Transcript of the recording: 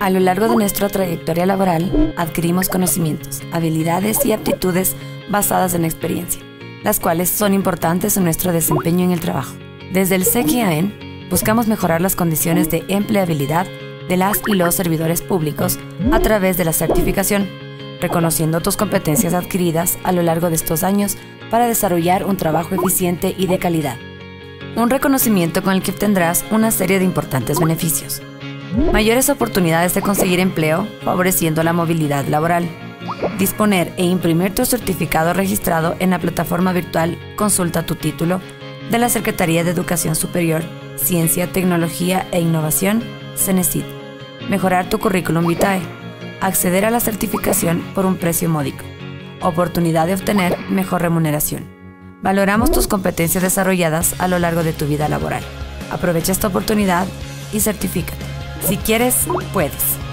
A lo largo de nuestra trayectoria laboral, adquirimos conocimientos, habilidades y aptitudes basadas en experiencia, las cuales son importantes en nuestro desempeño en el trabajo. Desde el CQAN, buscamos mejorar las condiciones de empleabilidad de las y los servidores públicos a través de la certificación, reconociendo tus competencias adquiridas a lo largo de estos años para desarrollar un trabajo eficiente y de calidad. Un reconocimiento con el que obtendrás una serie de importantes beneficios mayores oportunidades de conseguir empleo, favoreciendo la movilidad laboral. Disponer e imprimir tu certificado registrado en la plataforma virtual Consulta tu título de la Secretaría de Educación Superior, Ciencia, Tecnología e Innovación, CENESID. Mejorar tu currículum vitae. Acceder a la certificación por un precio módico. Oportunidad de obtener mejor remuneración. Valoramos tus competencias desarrolladas a lo largo de tu vida laboral. Aprovecha esta oportunidad y certifícate. Si quieres, puedes.